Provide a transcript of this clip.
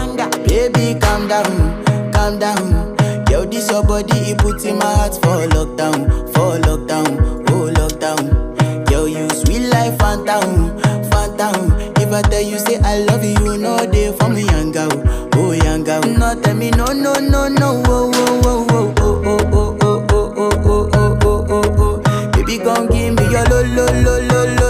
baby, calm down, calm down. Yo, this your body, it puts in my heart for lockdown, for lockdown, oh lockdown. Yo, you sweet life, phantom, phantom. If I tell you say I love you, no day for me, young oh young. No tell me no, no, no, no, oh, oh, oh, oh, oh, oh, oh, oh, oh, oh, oh, oh, oh, oh. Baby, gon' give me your lo, lo, lo, lo, lo,